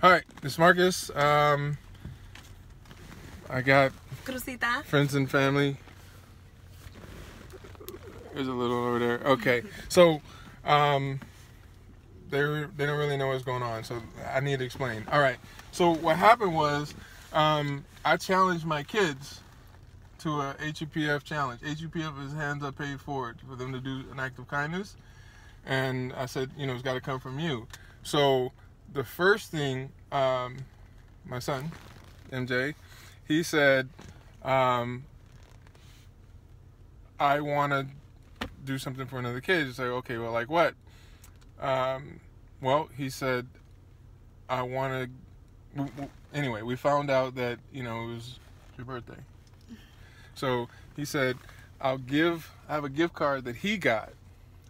All right, this Marcus. Um, I got Crucita. friends and family. There's a little over there. Okay, so um, they they don't really know what's going on, so I need to explain. All right, so what happened was um, I challenged my kids to a HUPF challenge. HUPF is hands up, paid forward for them to do an act of kindness, and I said, you know, it's got to come from you. So the first thing, um, my son, MJ, he said, um, I want to do something for another kid. It's like, okay, well, like what? Um, well, he said, I want to. Anyway, we found out that you know it was your birthday. So he said, I'll give. I have a gift card that he got,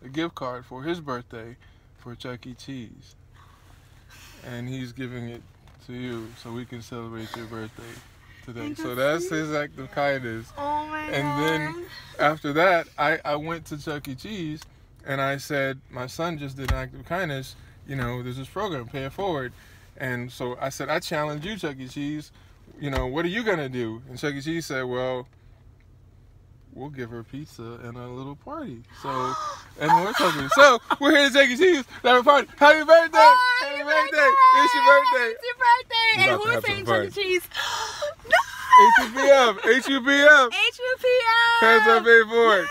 a gift card for his birthday, for Chuck E. Cheese, and he's giving it to you so we can celebrate your birthday today. So that's his act of kindness. Oh my And god. then after that, I, I went to Chuck E. Cheese and I said, My son just did an act of kindness. You know, there's this program, Pay It Forward. And so I said, I challenge you, Chuck E. Cheese. You know, what are you going to do? And Chuck E. Cheese said, Well, we'll give her pizza and a little party. So, and we're talking. So, we're here to Chuck E. Cheese have a party. Happy birthday! Oh, birthday! It's your birthday! It's your birthday. We And who's saying some Chuck E. fun. Cheese? HUPF! HUPF! no! HUPF. Hands up, pay forward.